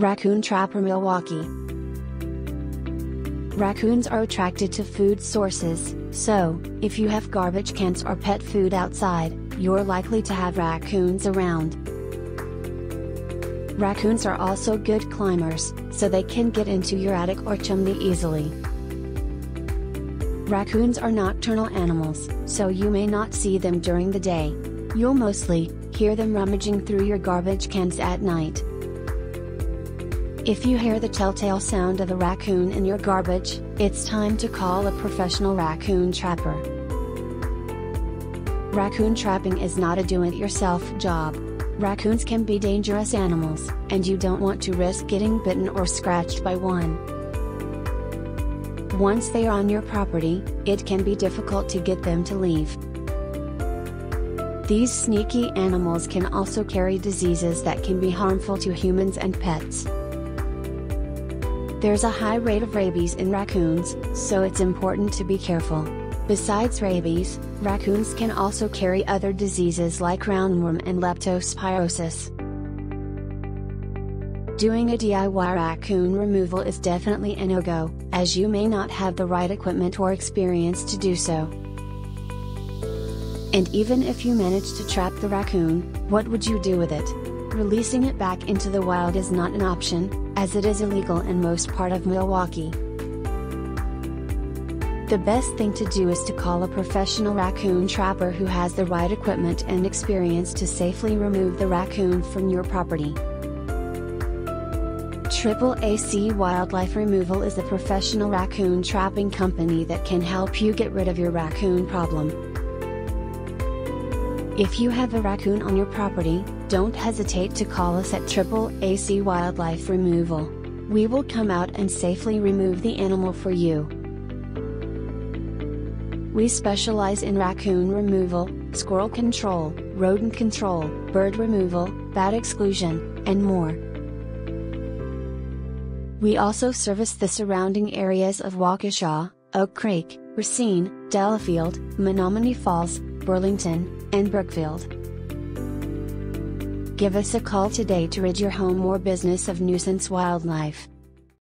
Raccoon Trapper Milwaukee Raccoons are attracted to food sources, so, if you have garbage cans or pet food outside, you're likely to have raccoons around. Raccoons are also good climbers, so they can get into your attic or chimney easily. Raccoons are nocturnal animals, so you may not see them during the day. You'll mostly hear them rummaging through your garbage cans at night. If you hear the telltale sound of a raccoon in your garbage, it's time to call a professional raccoon trapper. Raccoon trapping is not a do it yourself job. Raccoons can be dangerous animals, and you don't want to risk getting bitten or scratched by one. Once they are on your property, it can be difficult to get them to leave. These sneaky animals can also carry diseases that can be harmful to humans and pets. There's a high rate of rabies in raccoons, so it's important to be careful. Besides rabies, raccoons can also carry other diseases like roundworm and leptospirosis. Doing a DIY raccoon removal is definitely a no-go, as you may not have the right equipment or experience to do so. And even if you manage to trap the raccoon, what would you do with it? Releasing it back into the wild is not an option, as it is illegal in most part of Milwaukee. The best thing to do is to call a professional raccoon trapper who has the right equipment and experience to safely remove the raccoon from your property. Triple AC Wildlife Removal is a professional raccoon trapping company that can help you get rid of your raccoon problem. If you have a raccoon on your property, don't hesitate to call us at Triple AC Wildlife Removal. We will come out and safely remove the animal for you. We specialize in raccoon removal, squirrel control, rodent control, bird removal, bat exclusion, and more. We also service the surrounding areas of Waukesha, Oak Creek, Racine, Delafield, Menomonee Falls, Burlington, and Brookfield. Give us a call today to rid your home or business of nuisance wildlife.